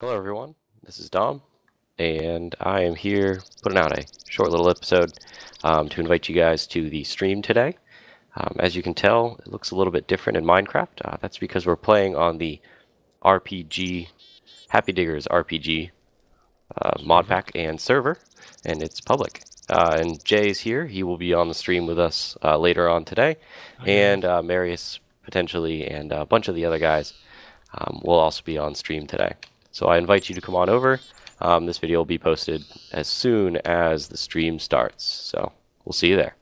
Hello, everyone. This is Dom, and I am here putting out a short little episode um, to invite you guys to the stream today. Um, as you can tell, it looks a little bit different in Minecraft. Uh, that's because we're playing on the RPG, HappyDiggers RPG uh, mod pack and server, and it's public. Uh, and is here. He will be on the stream with us uh, later on today, and uh, Marius potentially, and a bunch of the other guys um, will also be on stream today. So I invite you to come on over. Um, this video will be posted as soon as the stream starts. So we'll see you there.